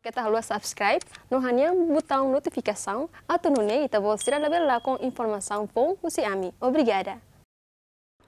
Kita harus subscribe, no hanya botão notificação, atau no nei, tá você lá com informação bom, você ami. Obrigada.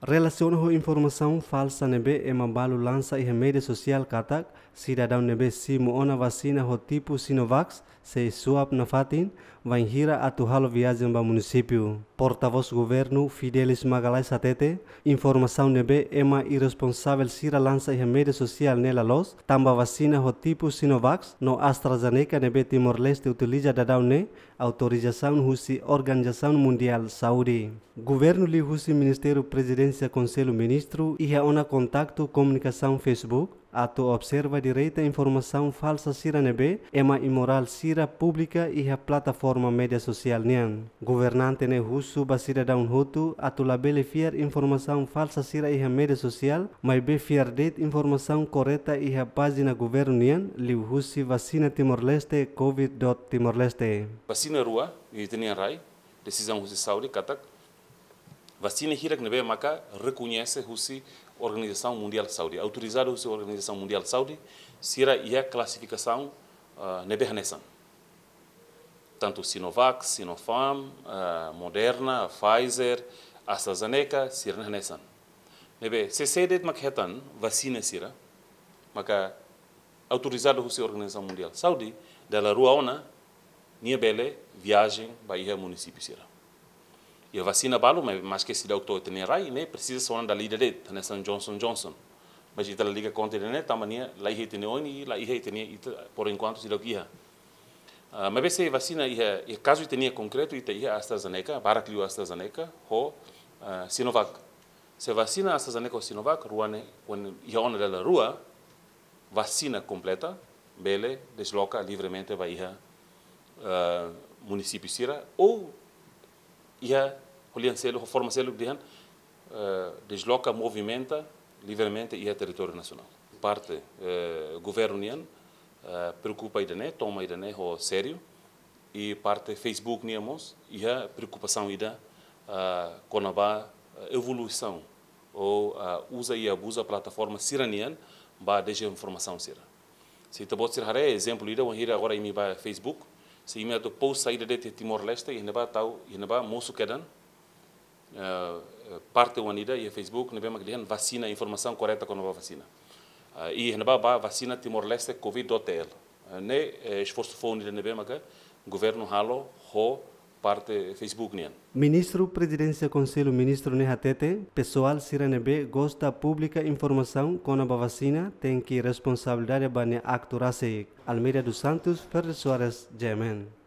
Relaciona com informação falsa nebe e mabalo lança em mídia social katak, cidadão nebe si moona vacina ho tipo Sinovac, se suap na fatin, vai hira atu halo viagem ba município. Porta-voz governo Fidelis Magalhães Satete, informação nebe ema irresponsável sira lança em mídia social nela los, tamba vacina ho tipo Sinovac, no AstraZeneca nebe Timor-Leste utiliza dadau ne, autorização husi Organização Mundial Saúde. Governo li husi Ministério Presidência Conselho Ministro e ha ona contacto comunicação Facebook, ato observa direita informação falsa sira nebe, ema imoral sira pública e a plataforma média social nian. Governante ne husu basira daun hutu ato labele fiar informação falsa sira e a média social, mas be fiar det informação correta e a página governo nian, li husi vacina Timor-Leste COVID.Timor-Leste. Vacina rua, e tinha rai, decisão husi saúde, katak, vacina hirak nebe maka reconhece husi Organização Mundial de Saúde, autorizado pela Organização Mundial de Saúde, será a classificação uh, nebernesan. Tanto Sinovac, Sinopharm, uh, Moderna, Pfizer, AstraZeneca, será nesan. Nebe, se sede makhetan vacina sira, maka autorizado pela Organização Mundial de Saúde, dela rua ona, nia bele viagem o município sira e a vacina balu mas que se dá o que tem rai né precisa só andar ali de nessa Johnson Johnson. Mas ita liga contra né? Tamania lá ihe tem oni lá ihe tem por enquanto se dá o que é. Mas bem se vacina ia e caso tinha concreto ita ia AstraZeneca barakliu AstraZeneca ho Sinovac. Se vacina AstraZeneca ou Sinovac ruane quando ia ona dela rua vacina completa bele desloca livremente vai ia uh, município Sira ou ia forma Selo Brian, uh, desloca, movimenta livremente e é território nacional. Parte uh, governo nian uh, preocupa ida né, toma ida né, sério e parte Facebook niamos e a preocupação uh, com a evolução ou uh, usa e abusa a plataforma siranian ba deixa informação sira. Se te pode ser exemplo ida, agora em Facebook, se ime to post saída de Timor Leste e neba tau e neba moço quedan uh, parte unida e Facebook neba maglian vacina informação correta com nova vacina. E neba ba vacina Timor Leste covid.tl uh, ne esforço fone de neba maga governo halo ho parte Facebook nian. Ministro Presidência Conselho Ministro Nehatete, pessoal Siranebe gosta pública informação com a vacina tem que responsabilidade bane acto Almeida dos Santos, Ferreira Soares, Gemen.